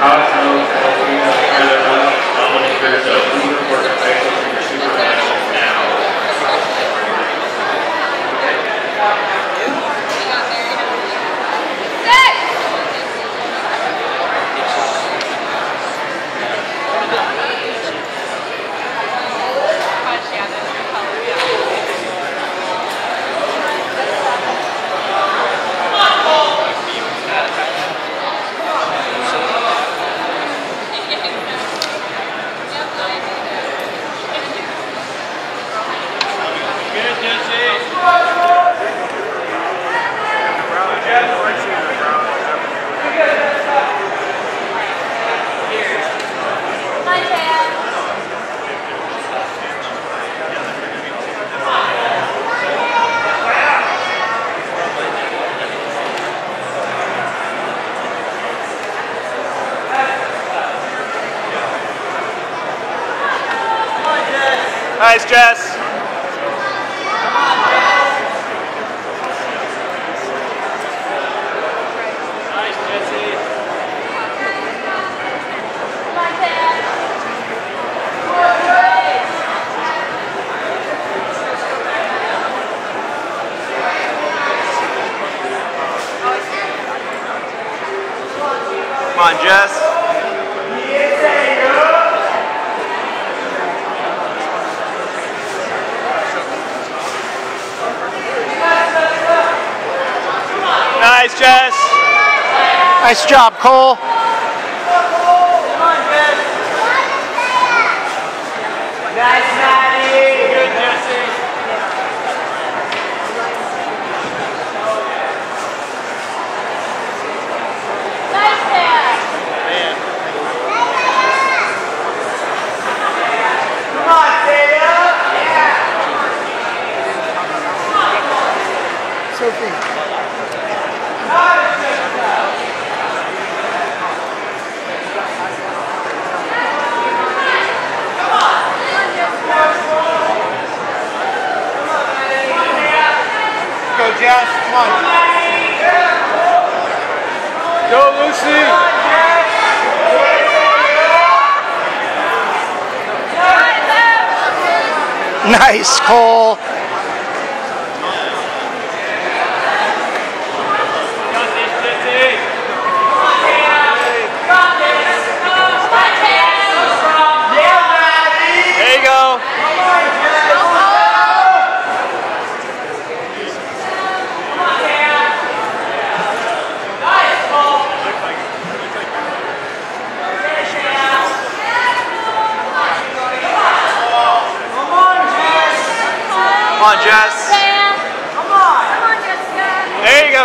How Nice, Jess. Come on, Jess. Nice, Jess. Nice job, Cole. Nice, Maddie. Good, Jesse. Come on, Taylor. Sophie. Come on. Go, Lucy. Nice, Cole.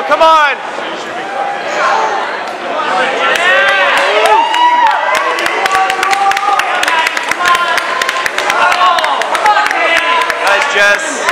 go. Come on. Nice, Jess.